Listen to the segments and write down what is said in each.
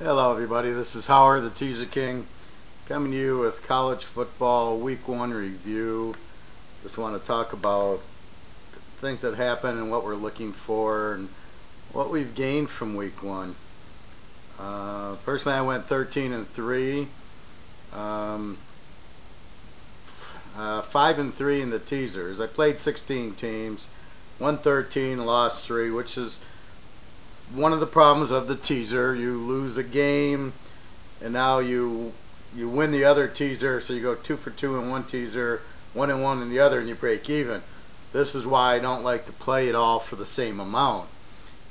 Hello everybody, this is Howard the Teaser King coming to you with college football week one review. Just want to talk about things that happened and what we're looking for and what we've gained from week one. Uh, personally I went 13 and 3. Um, uh, 5 and 3 in the teasers. I played 16 teams, won 13, lost 3, which is one of the problems of the teaser. You lose a game, and now you you win the other teaser, so you go two for two in one teaser, one and one in the other, and you break even. This is why I don't like to play it all for the same amount.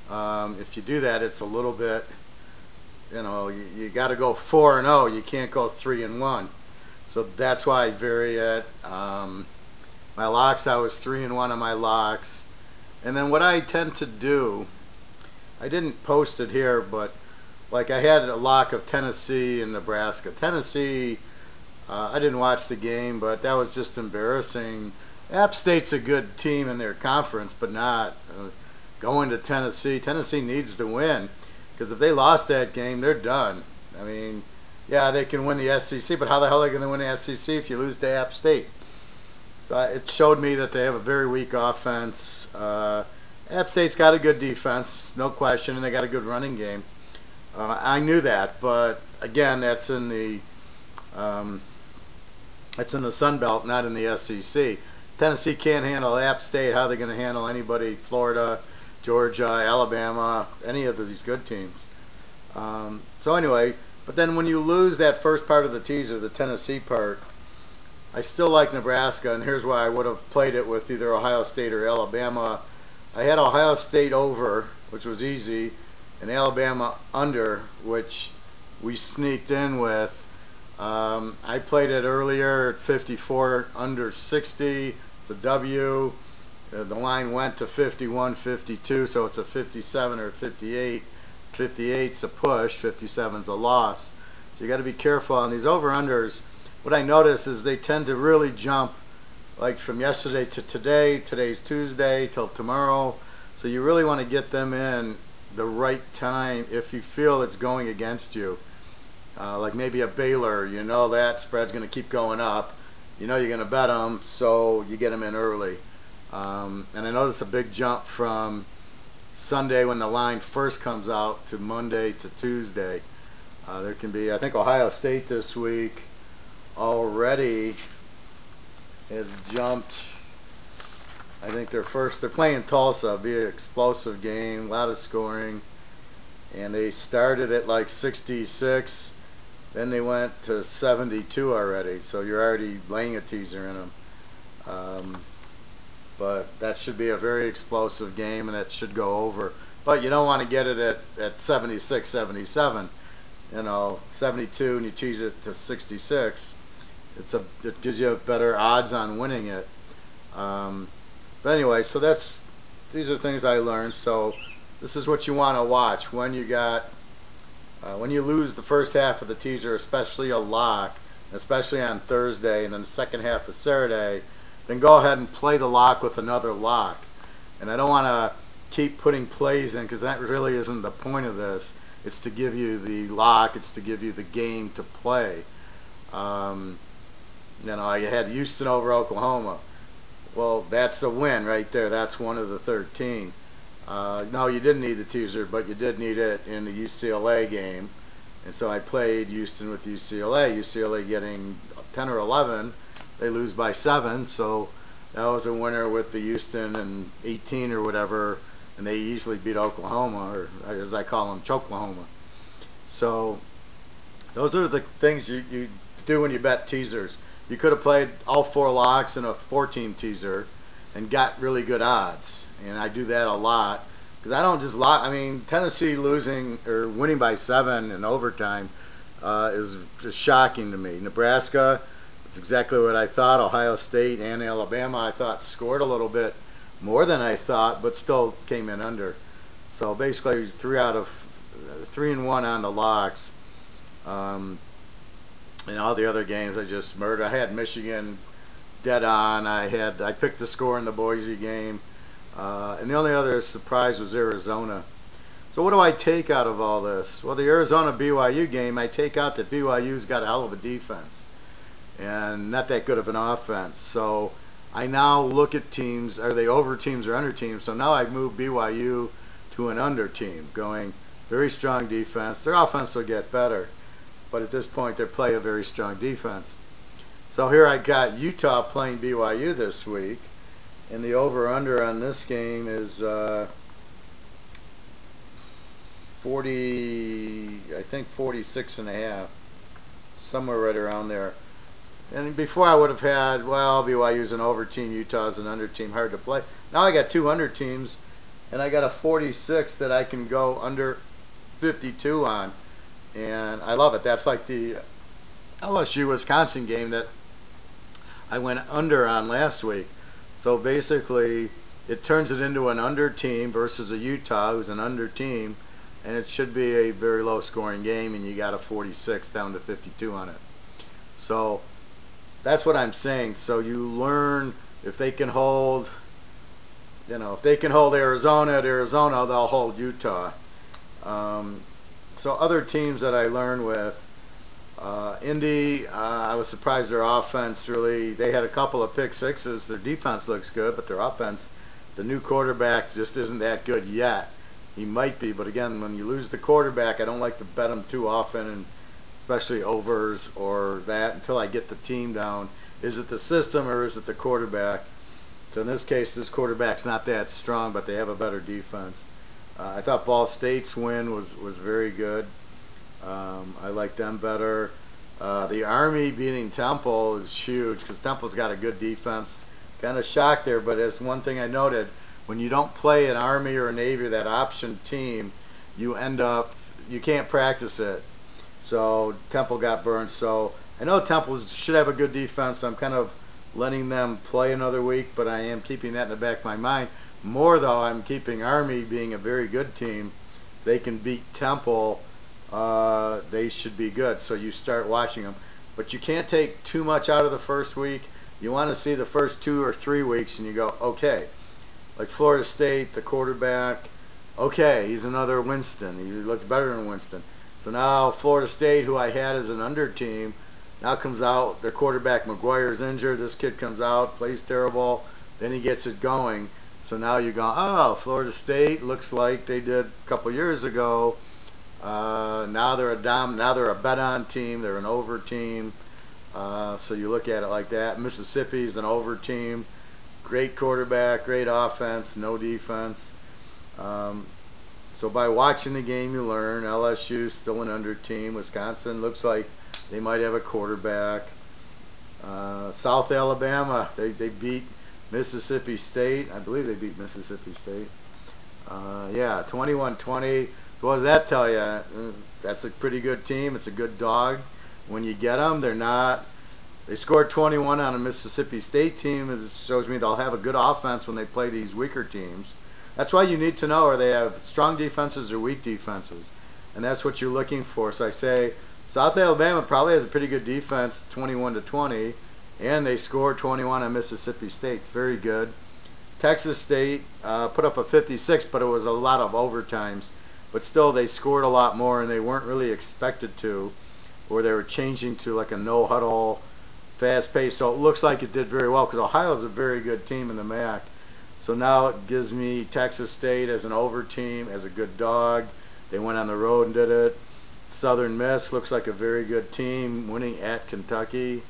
Um, if you do that, it's a little bit, you know, you, you got to go four and zero. Oh. You can't go three and one. So that's why I vary it. Um, my locks, I was three and one on my locks, and then what I tend to do I didn't post it here, but like I had a lock of Tennessee and Nebraska. Tennessee, uh, I didn't watch the game, but that was just embarrassing. App State's a good team in their conference, but not uh, going to Tennessee. Tennessee needs to win because if they lost that game, they're done. I mean, yeah, they can win the SEC, but how the hell are they going to win the SEC if you lose to App State? So it showed me that they have a very weak offense. Uh, App State's got a good defense, no question, and they got a good running game. Uh, I knew that, but again, that's in the um, that's in the Sun Belt, not in the SEC. Tennessee can't handle App State. How are they going to handle anybody? Florida, Georgia, Alabama, any of these good teams. Um, so anyway, but then when you lose that first part of the teaser, the Tennessee part, I still like Nebraska, and here's why I would have played it with either Ohio State or Alabama I had Ohio State over, which was easy, and Alabama under, which we sneaked in with. Um, I played it earlier at 54 under 60. It's a W. Uh, the line went to 51, 52, so it's a 57 or 58. 58's a push, 57's a loss. So you got to be careful on these over-unders. What I notice is they tend to really jump like from yesterday to today, today's Tuesday till tomorrow. So you really want to get them in the right time if you feel it's going against you. Uh, like maybe a Baylor, you know that spread's going to keep going up. You know you're going to bet them, so you get them in early. Um, and I noticed a big jump from Sunday when the line first comes out to Monday to Tuesday. Uh, there can be, I think Ohio State this week already has jumped. I think they're first. They're playing Tulsa. Be an explosive game, a lot of scoring, and they started at like 66. Then they went to 72 already. So you're already laying a teaser in them. Um, but that should be a very explosive game, and that should go over. But you don't want to get it at, at 76, 77. You know, 72, and you tease it to 66 it's a it gives you better odds on winning it. Um, but anyway, so that's these are things I learned. So this is what you want to watch when you got uh, when you lose the first half of the teaser, especially a lock, especially on Thursday, and then the second half of Saturday. Then go ahead and play the lock with another lock. And I don't want to keep putting plays in because that really isn't the point of this. It's to give you the lock. It's to give you the game to play. Um, you know, I had Houston over Oklahoma. Well, that's a win right there. That's one of the 13. Uh, no, you didn't need the teaser, but you did need it in the UCLA game. And so I played Houston with UCLA. UCLA getting 10 or 11. They lose by 7. So that was a winner with the Houston and 18 or whatever. And they easily beat Oklahoma, or as I call them, Choklahoma. So those are the things you, you do when you bet teasers you could have played all four locks in a four-team teaser and got really good odds. And I do that a lot because I don't just lock. I mean, Tennessee losing or winning by seven in overtime uh, is just shocking to me. Nebraska, it's exactly what I thought. Ohio State and Alabama, I thought scored a little bit more than I thought, but still came in under. So basically, three out of three and one on the locks. Um, in all the other games I just murdered. I had Michigan dead on. I had I picked the score in the Boise game, uh, and the only other surprise was Arizona. So what do I take out of all this? Well, the Arizona BYU game, I take out that BYU's got a hell of a defense and not that good of an offense. So I now look at teams, are they over teams or under teams? So now I've moved BYU to an under team, going very strong defense. Their offense will get better, but at this point they play a very strong defense. So here I got Utah playing BYU this week, and the over-under on this game is uh, 40, I think 46 and a half, somewhere right around there. And before I would have had, well, BYU's an over team, Utah's an under team, hard to play. Now I got two under teams, and I got a 46 that I can go under 52 on. And I love it. That's like the LSU Wisconsin game that I went under on last week. So basically, it turns it into an under team versus a Utah who's an under team, and it should be a very low scoring game, and you got a 46 down to 52 on it. So that's what I'm saying. So you learn if they can hold, you know, if they can hold Arizona at Arizona, they'll hold Utah. Um, so other teams that I learned with, uh, Indy, uh, I was surprised their offense really. They had a couple of pick sixes. Their defense looks good, but their offense, the new quarterback just isn't that good yet. He might be, but again, when you lose the quarterback, I don't like to bet him too often, and especially overs or that until I get the team down. Is it the system or is it the quarterback? So in this case, this quarterback's not that strong, but they have a better defense. Uh, I thought Ball State's win was was very good. Um, I like them better. Uh, the Army beating Temple is huge because Temple's got a good defense. Kind of shocked there, but as one thing I noted, when you don't play an Army or a Navy or that option team, you end up you can't practice it. So Temple got burned. So I know Temple should have a good defense. I'm kind of letting them play another week, but I am keeping that in the back of my mind. More though, I'm keeping Army being a very good team. They can beat Temple uh, they should be good. So you start watching them. But you can't take too much out of the first week. You want to see the first two or three weeks and you go, okay. Like Florida State, the quarterback, okay, he's another Winston. He looks better than Winston. So now Florida State, who I had as an under team, now comes out. Their quarterback Maguire is injured. This kid comes out, plays terrible. Then he gets it going. So now you go, oh, Florida State looks like they did a couple years ago uh, now they're a dom. Now they're a bet on team. They're an over team. Uh, so you look at it like that. Mississippi's an over team. Great quarterback, great offense, no defense. Um, so by watching the game, you learn. LSU still an under team. Wisconsin looks like they might have a quarterback. Uh, South Alabama, they, they beat Mississippi State. I believe they beat Mississippi State. Uh, yeah, 21-20. What does that tell you? Mm, that's a pretty good team. It's a good dog. When you get them, they're not. They scored 21 on a Mississippi State team. It shows me they'll have a good offense when they play these weaker teams. That's why you need to know are they have strong defenses or weak defenses, and that's what you're looking for. So I say South Alabama probably has a pretty good defense, 21 to 20, and they scored 21 on Mississippi State. Very good. Texas State uh, put up a 56, but it was a lot of overtimes. But still they scored a lot more and they weren't really expected to or they were changing to like a no huddle fast pace. So it looks like it did very well because Ohio is a very good team in the MAC. So now it gives me Texas State as an over team as a good dog. They went on the road and did it. Southern Miss looks like a very good team winning at Kentucky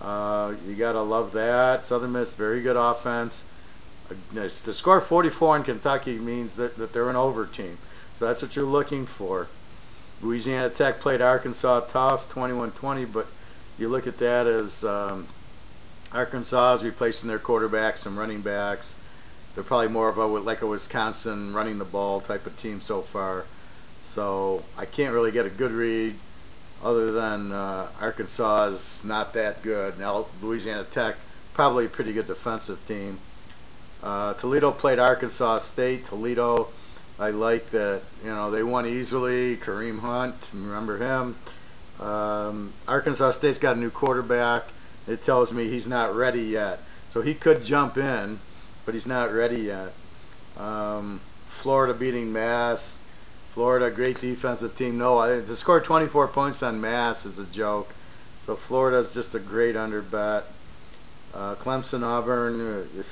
uh, you gotta love that Southern Miss very good offense uh, to score 44 in Kentucky means that, that they're an over team so that's what you're looking for. Louisiana Tech played Arkansas tough, 21-20, but you look at that as um, Arkansas is replacing their quarterbacks and running backs. They're probably more of a like a Wisconsin running the ball type of team so far. So I can't really get a good read other than uh, Arkansas is not that good. Now Louisiana Tech probably a pretty good defensive team. Uh, Toledo played Arkansas State. Toledo I like that, you know, they won easily. Kareem Hunt, remember him. Um, Arkansas State's got a new quarterback. It tells me he's not ready yet. So he could jump in, but he's not ready yet. Um, Florida beating Mass. Florida, great defensive team. No, I, to score 24 points on Mass is a joke. So Florida's just a great under bet. Uh, Clemson, Auburn. Uh,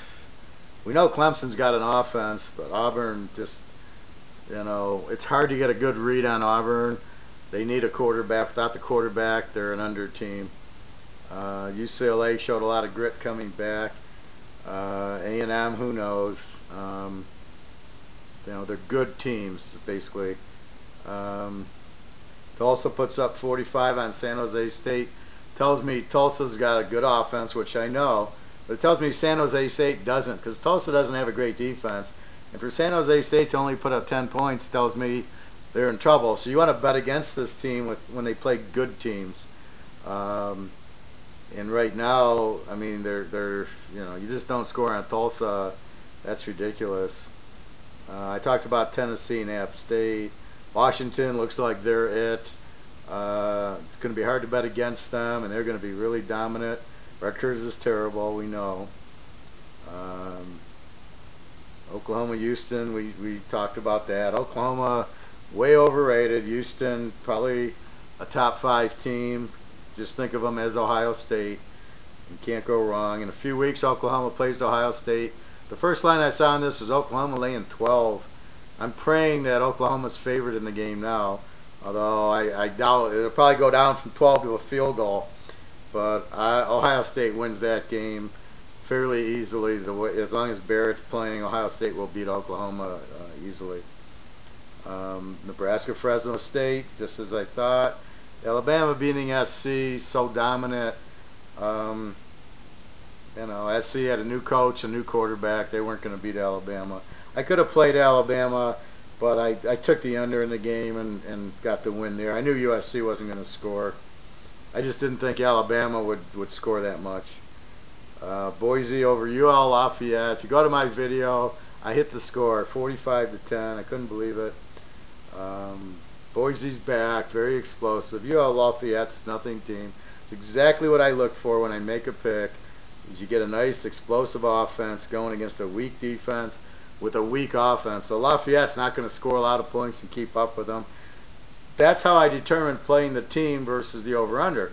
we know Clemson's got an offense, but Auburn just, you know, it's hard to get a good read on Auburn. They need a quarterback. Without the quarterback, they're an under team. Uh, UCLA showed a lot of grit coming back. Uh, A&M, who knows? Um, you know, they're good teams, basically. Um, Tulsa puts up 45 on San Jose State. Tells me Tulsa's got a good offense, which I know. But it tells me San Jose State doesn't, because Tulsa doesn't have a great defense. And for San Jose State to only put up 10 points tells me they're in trouble. So you want to bet against this team with, when they play good teams. Um, and right now, I mean, they're they're you know you just don't score on Tulsa. That's ridiculous. Uh, I talked about Tennessee and App State. Washington looks like they're it. Uh, it's going to be hard to bet against them, and they're going to be really dominant. Rutgers is terrible, we know. Um, Oklahoma, Houston, we, we talked about that. Oklahoma, way overrated. Houston, probably a top five team. Just think of them as Ohio State. You can't go wrong. In a few weeks, Oklahoma plays Ohio State. The first line I saw on this was Oklahoma laying 12. I'm praying that Oklahoma's favored in the game now. Although I, I doubt it'll probably go down from 12 to a field goal. But I, Ohio State wins that game fairly easily. The way, as long as Barrett's playing, Ohio State will beat Oklahoma uh, easily. Um, Nebraska, Fresno State, just as I thought. Alabama beating SC, so dominant. Um, you know, SC had a new coach, a new quarterback. They weren't going to beat Alabama. I could have played Alabama, but I, I took the under in the game and, and got the win there. I knew USC wasn't going to score. I just didn't think Alabama would, would score that much. Uh, Boise over UL Lafayette. If you go to my video, I hit the score, 45 to 10. I couldn't believe it. Um, Boise's back, very explosive. UL Lafayette's nothing team. It's exactly what I look for when I make a pick. Is you get a nice explosive offense going against a weak defense with a weak offense. So Lafayette's not going to score a lot of points and keep up with them. That's how I determined playing the team versus the over-under.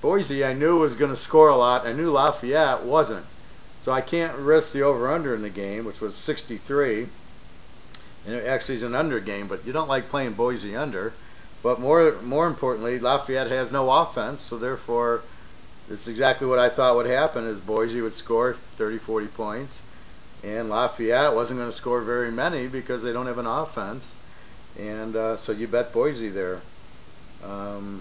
Boise, I knew was going to score a lot. I knew Lafayette wasn't. So I can't risk the over-under in the game, which was 63 and it actually is an under game, but you don't like playing Boise under. But more more importantly, Lafayette has no offense, so therefore it's exactly what I thought would happen is Boise would score 30, 40 points, and Lafayette wasn't going to score very many because they don't have an offense, and uh, so you bet Boise there. Um,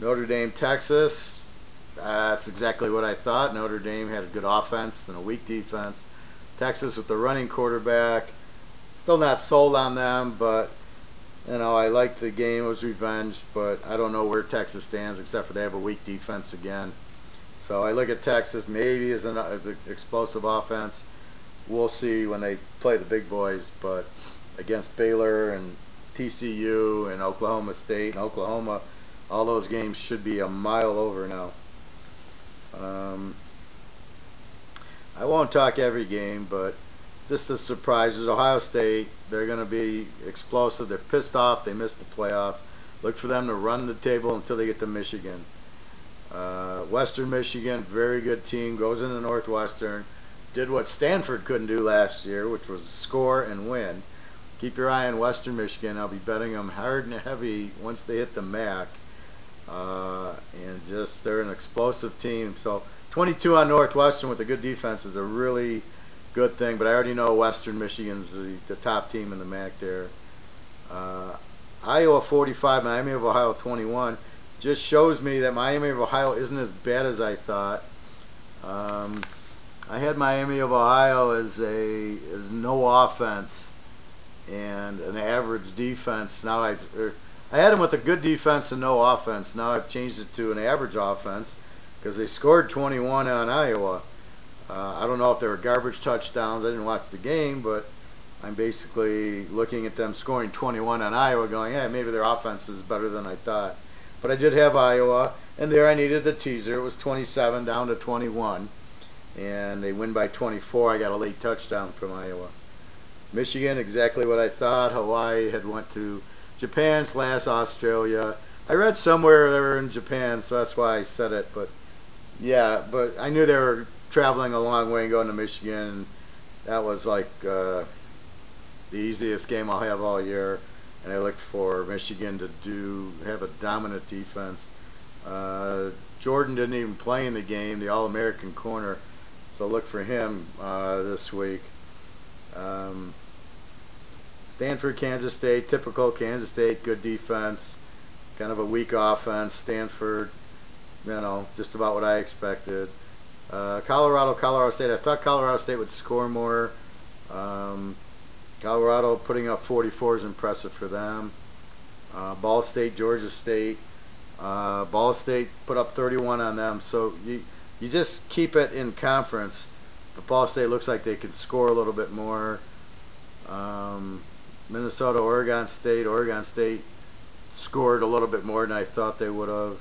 Notre Dame, Texas, that's exactly what I thought. Notre Dame had a good offense and a weak defense. Texas with the running quarterback still not sold on them, but you know I like the game. It was revenge, but I don't know where Texas stands except for they have a weak defense again. So I look at Texas maybe as an as an explosive offense. We'll see when they play the big boys, but against Baylor and TCU and Oklahoma State and Oklahoma, all those games should be a mile over now. Um, I won't talk every game, but just the surprises. Ohio State, they're going to be explosive. They're pissed off. They missed the playoffs. Look for them to run the table until they get to Michigan. Uh, Western Michigan, very good team, goes into Northwestern. Did what Stanford couldn't do last year, which was score and win. Keep your eye on Western Michigan. I'll be betting them hard and heavy once they hit the MAC. Uh, and just, they're an explosive team. So 22 on Northwestern with a good defense is a really good thing. But I already know Western Michigan's the, the top team in the MAC there. Uh, Iowa 45, Miami of Ohio 21 just shows me that Miami of Ohio isn't as bad as I thought. Um, I had Miami of Ohio as a as no offense and an average defense. Now I er, I had them with a good defense and no offense. Now I've changed it to an average offense because they scored 21 on Iowa. Uh, I don't know if they were garbage touchdowns. I didn't watch the game, but I'm basically looking at them scoring 21 on Iowa, going, yeah, maybe their offense is better than I thought. But I did have Iowa, and there I needed the teaser. It was 27 down to 21, and they win by 24. I got a late touchdown from Iowa. Michigan, exactly what I thought. Hawaii had went to Japan's last Australia. I read somewhere they were in Japan, so that's why I said it. But yeah, but I knew they were traveling a long way and going to Michigan. That was like uh, the easiest game I'll have all year, and I looked for Michigan to do have a dominant defense. Uh, Jourdan didn't even play in the game, the All-American corner, so look for him uh, this week. Um, Stanford, Kansas State, typical Kansas State, good defense, kind of a weak offense. Stanford, you know, just about what I expected. Uh, Colorado, Colorado State. I thought Colorado State would score more. Um, Colorado putting up 44 is impressive for them. Uh, Ball State, Georgia State. Uh, Ball State put up 31 on them. So you you just keep it in conference. But Ball State looks like they could score a little bit more. Um, Minnesota, Oregon State. Oregon State scored a little bit more than I thought they would have.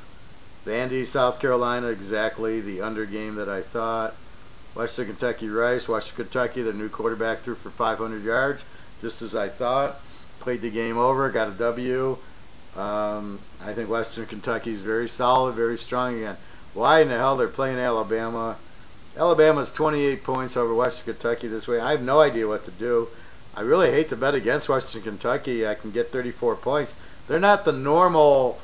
Vandy, South Carolina, exactly the under game that I thought. Western Kentucky Rice, Western Kentucky, the new quarterback threw for 500 yards, just as I thought. Played the game over, got a W. Um, I think Western Kentucky is very solid, very strong again. Why in the hell they're playing Alabama? Alabama's 28 points over Western Kentucky this way. I have no idea what to do. I really hate to bet against Western Kentucky. I can get 34 points. They're not the normal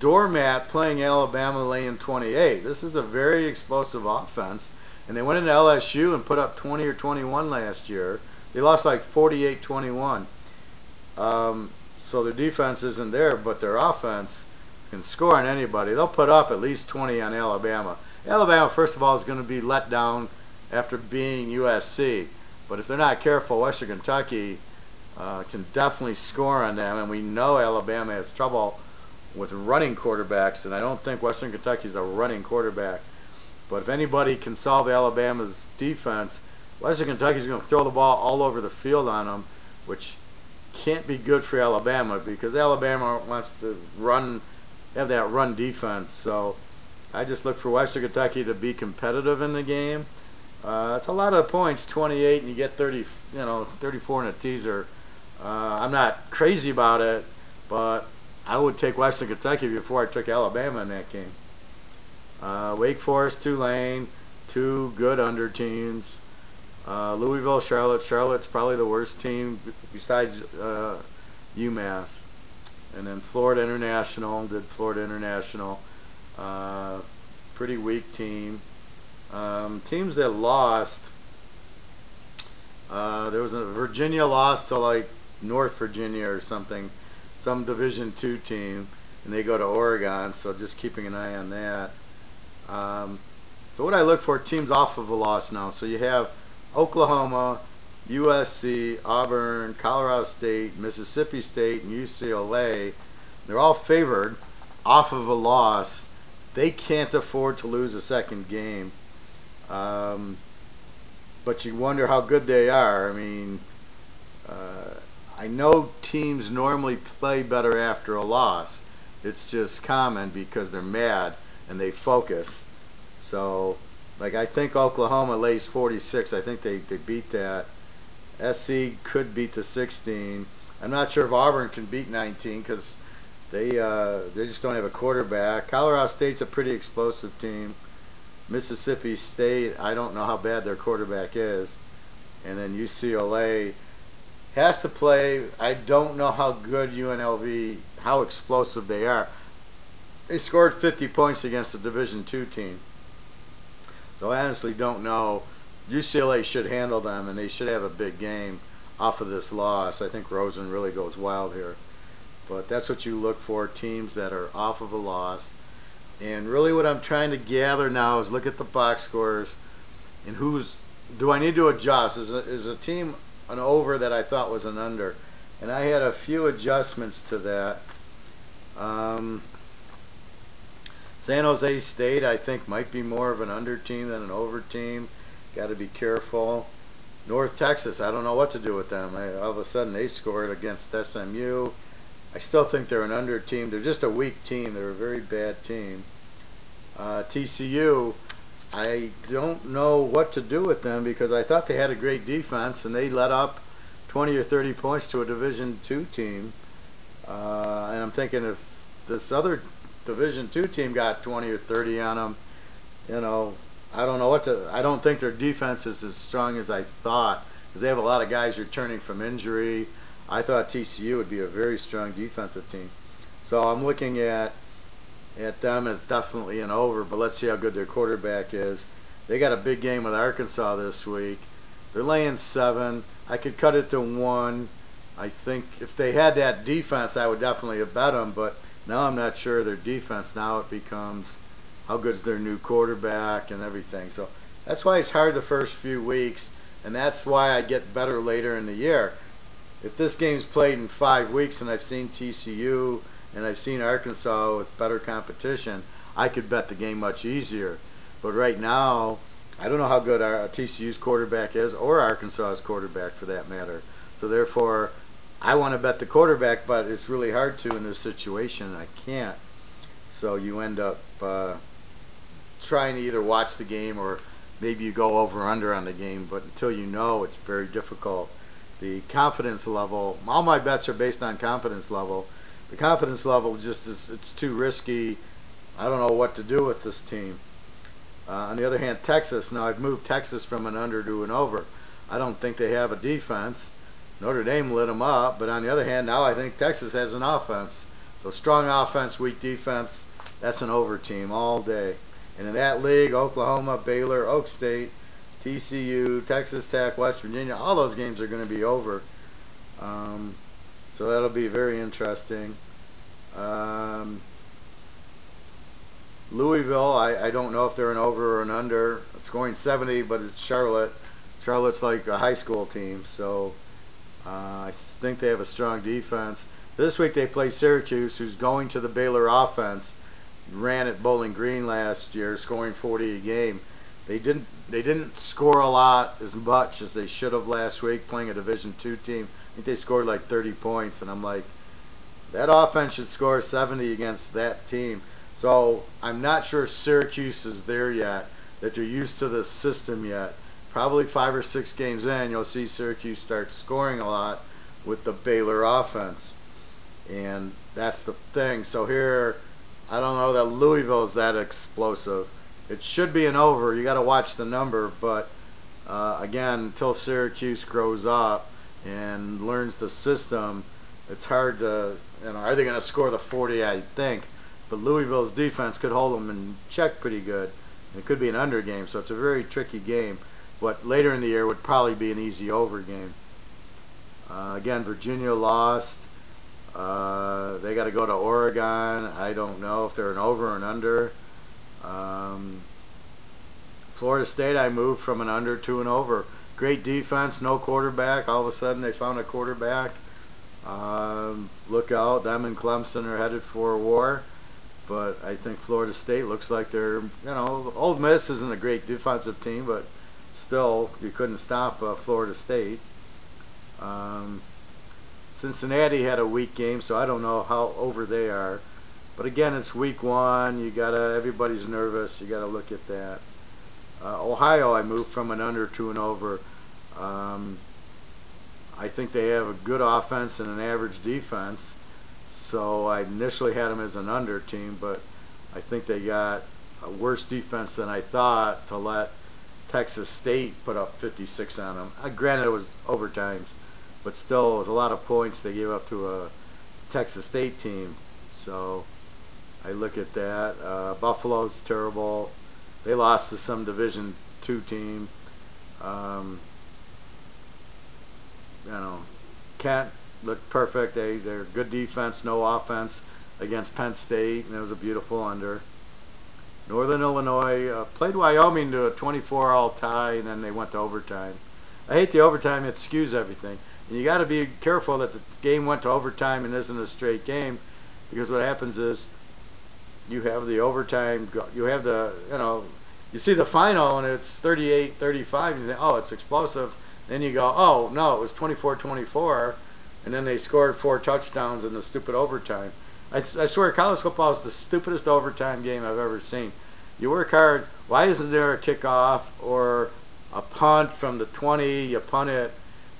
doormat playing Alabama laying 28. This is a very explosive offense. And they went into LSU and put up 20 or 21 last year. They lost like 48 21. Um, so their defense isn't there, but their offense can score on anybody. They'll put up at least 20 on Alabama. Alabama, first of all, is going to be let down after being USC. But if they're not careful, Western Kentucky uh, can definitely score on them. And we know Alabama has trouble with running quarterbacks, and I don't think Western Kentucky's a running quarterback. But if anybody can solve Alabama's defense, Western Kentucky's going to throw the ball all over the field on them, which can't be good for Alabama because Alabama wants to run, have that run defense. So I just look for Western Kentucky to be competitive in the game. Uh, it's a lot of points, 28, and you get 30, you know, 34 in a teaser. Uh, I'm not crazy about it, but I would take Western Kentucky before I took Alabama in that game. Uh, Wake Forest, Tulane, two good under teams. Uh, Louisville, Charlotte. Charlotte's probably the worst team besides uh, UMass. And then Florida International, did Florida International. Uh, pretty weak team. Um, teams that lost. Uh, there was a Virginia lost to like North Virginia or something some Division two team, and they go to Oregon. So just keeping an eye on that. Um, so what I look for teams off of a loss now. So you have Oklahoma, USC, Auburn, Colorado State, Mississippi State, and UCLA. They're all favored off of a loss. They can't afford to lose a second game. Um, but you wonder how good they are. I mean, uh, I know teams normally play better after a loss. It's just common because they're mad and they focus. So, like I think Oklahoma lays 46. I think they, they beat that. SC could beat the 16. I'm not sure if Auburn can beat 19 because they uh, they just don't have a quarterback. Colorado State's a pretty explosive team. Mississippi State, I don't know how bad their quarterback is. And then UCLA, has to play. I don't know how good UNLV, how explosive they are. They scored 50 points against a Division two team. So I honestly don't know. UCLA should handle them, and they should have a big game off of this loss. I think Rosen really goes wild here. But that's what you look for, teams that are off of a loss. And really what I'm trying to gather now is look at the box scores and who's, do I need to adjust? Is a, is a team an over that I thought was an under. And I had a few adjustments to that. Um, San Jose State, I think, might be more of an under team than an over team. Got to be careful. North Texas, I don't know what to do with them. I, all of a sudden, they scored against SMU. I still think they're an under team. They're just a weak team. They're a very bad team. Uh, TCU, I don't know what to do with them because I thought they had a great defense and they let up 20 or 30 points to a Division two team, uh, and I'm thinking if this other Division two team got 20 or 30 on them, you know, I don't know what to. I don't think their defense is as strong as I thought because they have a lot of guys returning from injury. I thought TCU would be a very strong defensive team, so I'm looking at at them as definitely an over. But let's see how good their quarterback is. They got a big game with Arkansas this week. They're laying seven. I could cut it to one. I think if they had that defense, I would definitely have bet them. But now I'm not sure their defense. Now it becomes how good's their new quarterback and everything. So that's why it's hard the first few weeks, and that's why I get better later in the year. If this game's played in five weeks and I've seen TCU and I've seen Arkansas with better competition, I could bet the game much easier. But right now, I don't know how good our TCU's quarterback is or Arkansas's quarterback for that matter. So therefore, I want to bet the quarterback, but it's really hard to in this situation. I can't. So you end up uh, trying to either watch the game or maybe you go over under on the game. But until you know, it's very difficult. The confidence level, all my bets are based on confidence level. The confidence level just is it's too risky. I don't know what to do with this team. Uh, on the other hand, Texas, now I've moved Texas from an under to an over. I don't think they have a defense. Notre Dame lit them up, but on the other hand, now I think Texas has an offense. So strong offense, weak defense, that's an over team all day. And in that league, Oklahoma, Baylor, Oak State, TCU, Texas Tech, West Virginia, all those games are going to be over. Um, so that'll be very interesting. Um, Louisville, I, I don't know if they're an over or an under. Scoring 70, but it's Charlotte. Charlotte's like a high school team, so uh, I think they have a strong defense. This week they play Syracuse, who's going to the Baylor offense. Ran at Bowling Green last year, scoring 40 a game. They didn't they didn't score a lot as much as they should have last week, playing a Division two team. I think they scored like 30 points, and I'm like, that offense should score 70 against that team. So I'm not sure Syracuse is there yet, that they're used to the system yet. Probably five or six games in, you'll see Syracuse start scoring a lot with the Baylor offense. And that's the thing. So here, I don't know that Louisville is that explosive. It should be an over. You got to watch the number, but uh, again, until Syracuse grows up and learns the system, it's hard to. You know, are they going to score the 40? I think but Louisville's defense could hold them in check pretty good. It could be an under game, so it's a very tricky game. But later in the year would probably be an easy over game. Uh, again, Virginia lost. Uh, they got to go to Oregon. I don't know if they're an over or an under. Um, Florida State, I moved from an under to an over. Great defense, no quarterback. All of a sudden, they found a quarterback. Um, look out, them and Clemson are headed for a war but I think Florida State looks like they're, you know, Ole Miss isn't a great defensive team, but still, you couldn't stop uh, Florida State. Um, Cincinnati had a weak game, so I don't know how over they are. But again, it's week one. You gotta, everybody's nervous. You gotta look at that. Uh, Ohio, I moved from an under to an over. Um, I think they have a good offense and an average defense. So I initially had them as an under team, but I think they got a worse defense than I thought to let Texas State put up 56 on them. Uh, granted, it was overtimes, but still, it was a lot of points they gave up to a Texas State team. So I look at that. Uh, Buffalo's terrible. They lost to some Division two team. Um, you know, Kent looked perfect. They they're good defense, no offense against Penn State, and it was a beautiful under. Northern Illinois uh, played Wyoming to a 24-all tie, and then they went to overtime. I hate the overtime; it skews everything, and you got to be careful that the game went to overtime and isn't a straight game, because what happens is you have the overtime, you have the you know, you see the final and it's 38-35, and you think, oh, it's explosive. Then you go, oh no, it was 24-24 and then they scored four touchdowns in the stupid overtime. I, I swear, college football is the stupidest overtime game I've ever seen. You work hard. Why isn't there a kickoff or a punt from the 20? You punt it,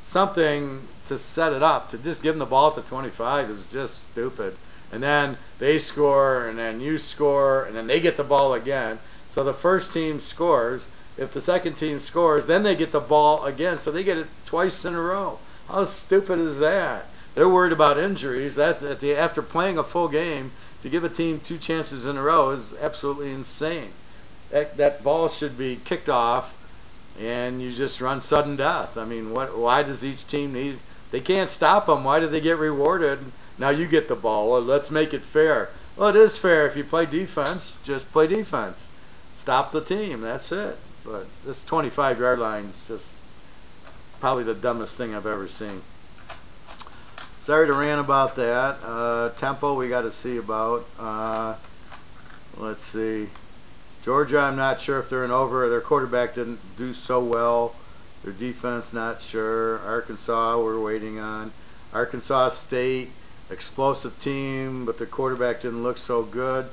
something to set it up. To just give them the ball at the 25 is just stupid. And then they score, and then you score, and then they get the ball again. So the first team scores. If the second team scores, then they get the ball again. So they get it twice in a row. How stupid is that? They're worried about injuries. That at the after playing a full game to give a team two chances in a row is absolutely insane. That that ball should be kicked off, and you just run sudden death. I mean, what? Why does each team need? They can't stop them. Why do they get rewarded? Now you get the ball. Well, let's make it fair. Well, it is fair if you play defense. Just play defense. Stop the team. That's it. But this 25 yard line is just probably the dumbest thing I've ever seen. Sorry to rant about that. Uh, tempo we got to see about. Uh, let's see. Georgia, I'm not sure if they're an over. Their quarterback didn't do so well. Their defense, not sure. Arkansas, we're waiting on. Arkansas State, explosive team, but the quarterback didn't look so good.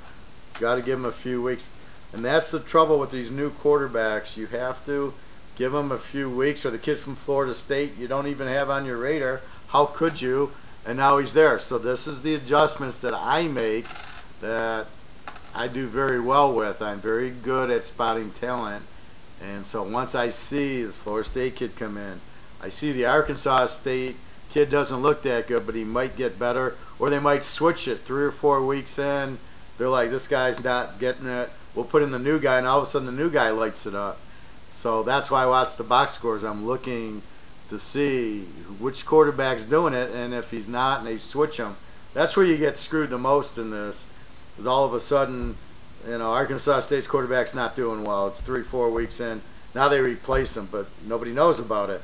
Got to give them a few weeks. And that's the trouble with these new quarterbacks. You have to give them a few weeks. Or the kid from Florida State, you don't even have on your radar. How could you? And now he's there. So this is the adjustments that I make that I do very well with. I'm very good at spotting talent. And so once I see the Florida State kid come in, I see the Arkansas State kid doesn't look that good, but he might get better, or they might switch it three or four weeks in. They're like, this guy's not getting it. We'll put in the new guy, and all of a sudden the new guy lights it up. So that's why I watch the box scores. I'm looking to see which quarterback's doing it, and if he's not, and they switch him. That's where you get screwed the most in this. Is all of a sudden, you know, Arkansas State's quarterback's not doing well. It's three, four weeks in. Now they replace him, but nobody knows about it.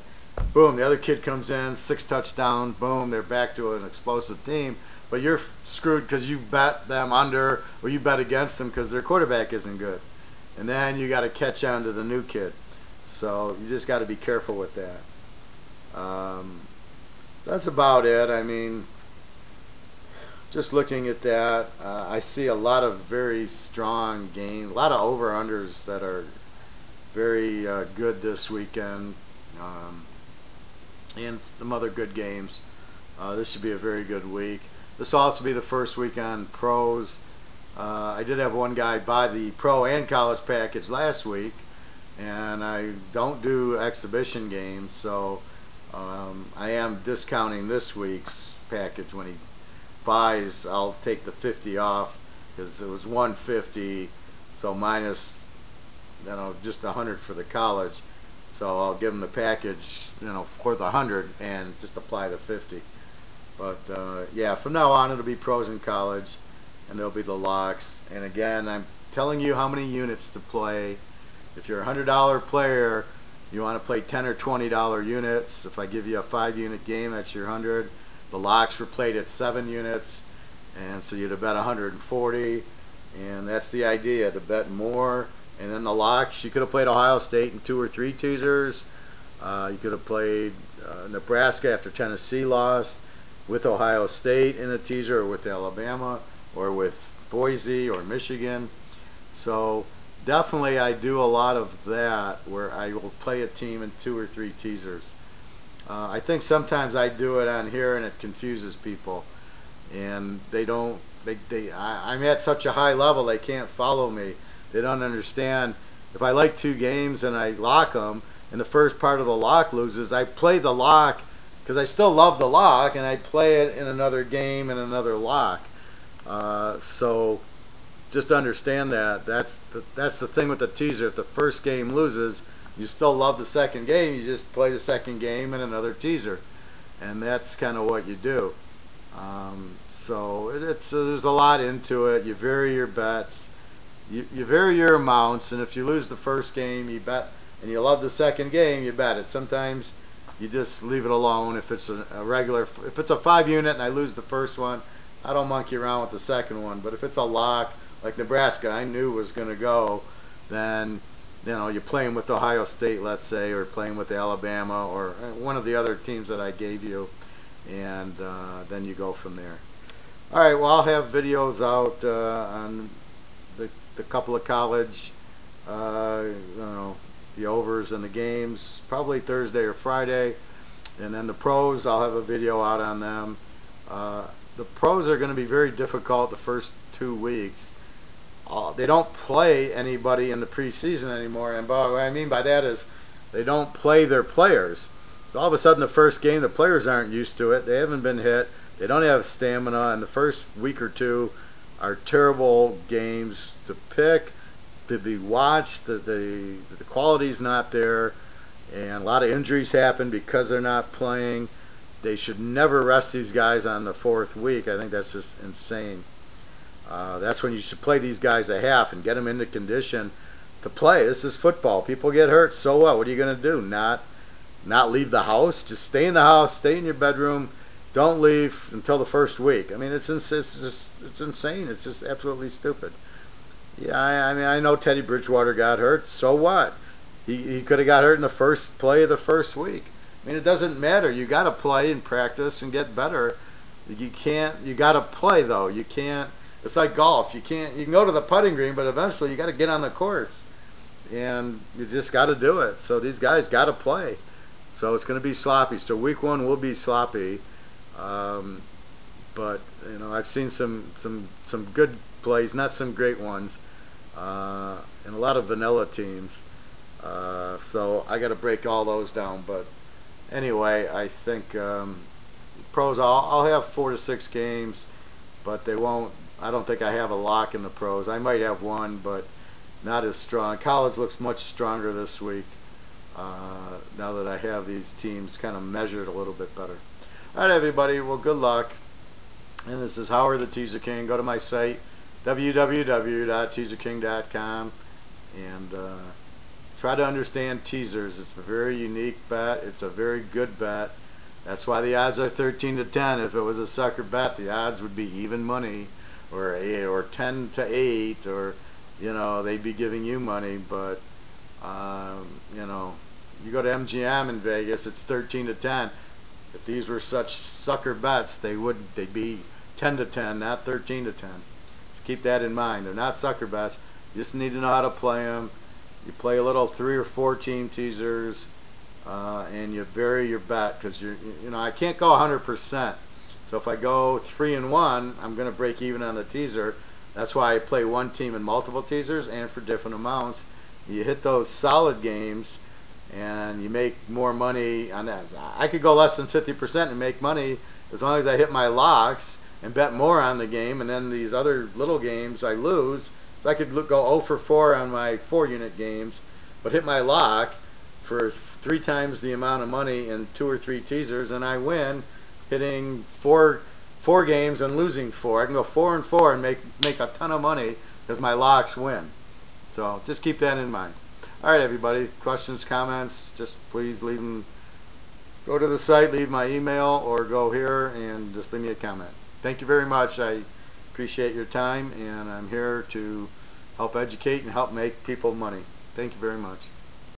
Boom, the other kid comes in, six touchdowns. Boom, they're back to an explosive team. But you're screwed because you bet them under or you bet against them because their quarterback isn't good. And then you got to catch on to the new kid. So you just got to be careful with that. Um, that's about it. I mean, just looking at that, uh, I see a lot of very strong games, a lot of over-unders that are very uh, good this weekend, um, and some other good games. Uh, this should be a very good week. This will also be the first week on pros. Uh, I did have one guy buy the pro and college package last week, and I don't do exhibition games, so um, I am discounting this week's package when he buys. I'll take the 50 off because it was 150, so minus you know just 100 for the college. So I'll give him the package, you know, for the 100 and just apply the 50. But uh, yeah, from now on it'll be pros in college, and there'll be the locks. And again, I'm telling you how many units to play. If you're a hundred dollar player, you want to play ten or twenty dollar units. If I give you a five unit game, that's your hundred. The locks were played at seven units, and so you'd have bet 140. And that's the idea to bet more. And then the locks, you could have played Ohio State in two or three teasers. Uh, you could have played uh, Nebraska after Tennessee lost with Ohio State in a teaser or with Alabama or with Boise or Michigan. So definitely I do a lot of that where I will play a team in two or three teasers. Uh, I think sometimes I do it on here and it confuses people and they don't they, they I, I'm at such a high level they can't follow me. They don't understand if I like two games and I lock them and the first part of the lock loses, I play the lock because I still love the lock and I play it in another game in another lock. Uh, so just understand that that's the, that's the thing with the teaser. If the first game loses, you still love the second game. You just play the second game in another teaser, and that's kind of what you do. Um, so it, it's uh, there's a lot into it. You vary your bets, you, you vary your amounts, and if you lose the first game, you bet, and you love the second game, you bet it. Sometimes you just leave it alone. If it's a, a, regular, if it's a five unit and I lose the first one, I don't monkey around with the second one. But if it's a lock, like Nebraska, I knew was going to go, then you know you're playing with Ohio State, let's say, or playing with Alabama or uh, one of the other teams that I gave you, and uh, then you go from there. All right, well I'll have videos out uh, on the, the couple of college, uh, know, the overs and the games, probably Thursday or Friday. and then the pros, I'll have a video out on them. Uh, the pros are going to be very difficult the first two weeks. Uh, they don't play anybody in the preseason anymore, and what I mean by that is they don't play their players. So all of a sudden, the first game, the players aren't used to it. They haven't been hit. They don't have stamina, and the first week or two are terrible games to pick, to be watched. The the, the quality's not there, and a lot of injuries happen because they're not playing. They should never rest these guys on the fourth week. I think that's just insane. Uh, that's when you should play these guys a half and get them into condition to play. This is football. People get hurt. So what? What are you going to do? Not not leave the house? Just stay in the house. Stay in your bedroom. Don't leave until the first week. I mean, it's it's just it's insane. It's just absolutely stupid. Yeah, I, I mean, I know Teddy Bridgewater got hurt. So what? He he could have got hurt in the first play of the first week. I mean, it doesn't matter. You got to play and practice and get better. You can't. You got to play though. You can't. It's like golf. You can't. You can go to the putting green, but eventually you got to get on the course, and you just got to do it. So these guys got to play. So it's going to be sloppy. So week one will be sloppy, um, but you know I've seen some some some good plays, not some great ones, uh, and a lot of vanilla teams. Uh, so I got to break all those down, but anyway, I think um, pros. I'll, I'll have four to six games, but they won't. I don't think I have a lock in the pros. I might have one, but not as strong. College looks much stronger this week. Uh, now that I have these teams kind of measured a little bit better. All right, everybody. Well, good luck. And this is Howard the Teaser King. Go to my site, www.teaserking.com, and uh, try to understand teasers. It's a very unique bet. It's a very good bet. That's why the odds are 13 to 10. If it was a sucker bet, the odds would be even money, or or 10 to 8, or you know they'd be giving you money. But um, you know, you go to MGM in Vegas, it's 13 to 10. If these were such sucker bets, they would they'd be 10 to 10, not 13 to 10. Keep that in mind. They're not sucker bets. You just need to know how to play them you play a little three or four team teasers, uh, and you vary your bet because you you know I can't go 100%. So if I go three and one, I'm going to break even on the teaser. That's why I play one team in multiple teasers and for different amounts. You hit those solid games, and you make more money on that. I could go less than 50% and make money as long as I hit my locks and bet more on the game, and then these other little games I lose so I could go 0 for 4 on my 4 unit games, but hit my lock for three times the amount of money in two or three teasers, and I win hitting four four games and losing four. I can go four and four and make make a ton of money because my locks win. So just keep that in mind. All right, everybody. Questions, comments? Just please leave them. Go to the site, leave my email, or go here and just leave me a comment. Thank you very much. I appreciate your time, and I'm here to help educate and help make people money. Thank you very much.